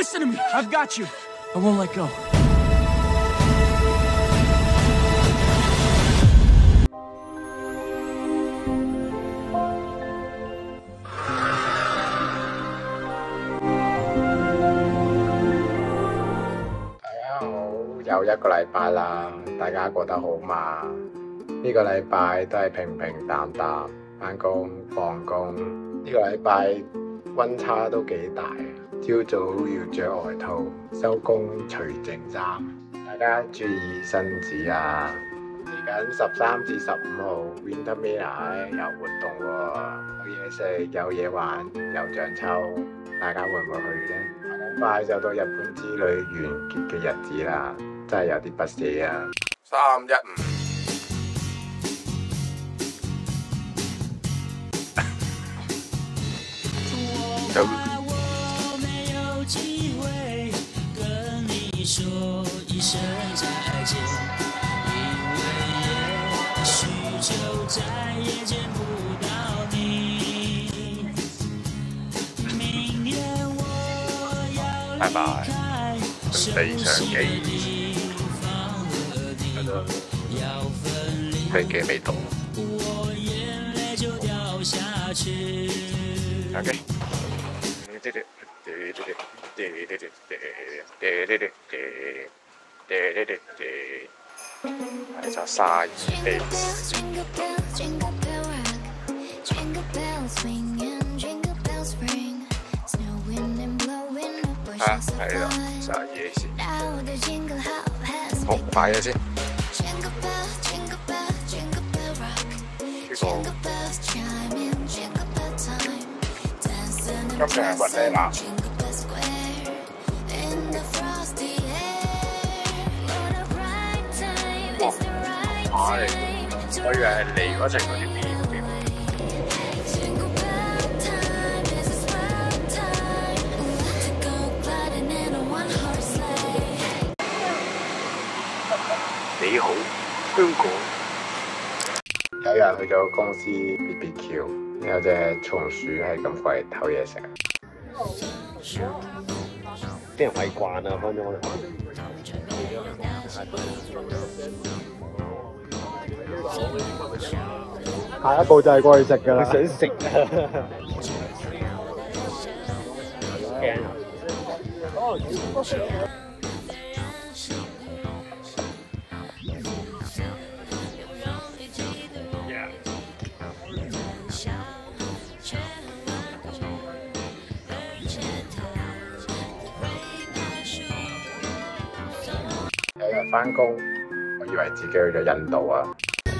Listen to me. I've got you. I won't let go. 大家好，又一個禮拜啦，大家過得好嘛？呢個禮拜都係平平淡淡，返工放工。呢個禮拜溫差都幾大，朝早要着外套，收工除正衫。大家注意身子啊！嚟緊十三至十五號 Winter Mania 有活動喎，有嘢食，有嘢玩，有獎抽，大家會唔會去呢？好快就到日本之旅完結嘅日子啦，真係有啲不捨啊！三一五。就声再见，因为也许就再也见不到你。明天我要离开熟悉的地方和你，要分离，我眼泪就掉下去。得得得得，还差啥一倍？啊，来了，啥也行。好，发一下先。这个，要不然不得了。可以係你嗰陣嗰啲片。你好，香港。有一日去咗公司 B B Q，有只松鼠系咁快偷嘢食。啲人坏惯啦，反正我哋。下一步就係過去食㗎啦。想食啊！有日翻工，我以為自己去咗印度啊。